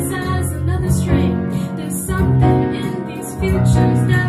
As another string. There's something in these futures that